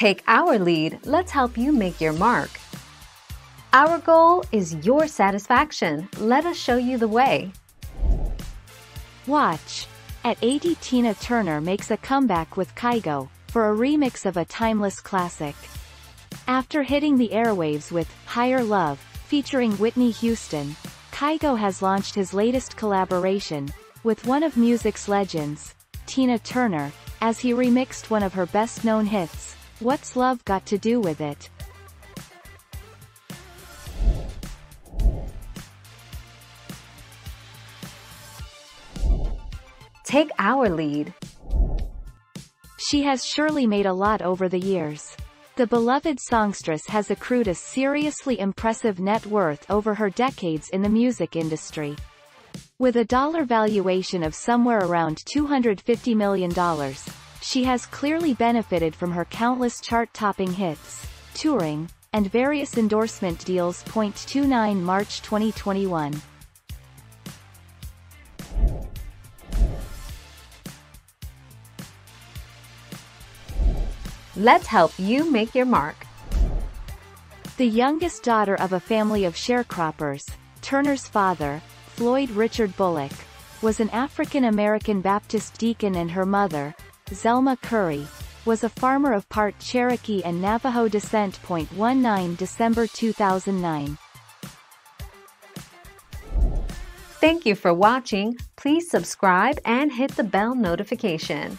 Take our lead, let's help you make your mark. Our goal is your satisfaction. Let us show you the way. Watch. At 80 Tina Turner makes a comeback with Kygo, for a remix of a timeless classic. After hitting the airwaves with Higher Love, featuring Whitney Houston, Kygo has launched his latest collaboration, with one of music's legends, Tina Turner, as he remixed one of her best-known hits, What's Love Got to Do With It? Take our lead. She has surely made a lot over the years. The beloved songstress has accrued a seriously impressive net worth over her decades in the music industry. With a dollar valuation of somewhere around $250 million, she has clearly benefited from her countless chart-topping hits, touring, and various endorsement deals. 29 March 2021. Let's help you make your mark. The youngest daughter of a family of sharecroppers, Turner's father, Floyd Richard Bullock, was an African-American Baptist deacon and her mother, Zelma Currie, was a farmer of part Cherokee and Navajo descent. 19 December 2009. Thank you for watching. Please subscribe and hit the bell notification.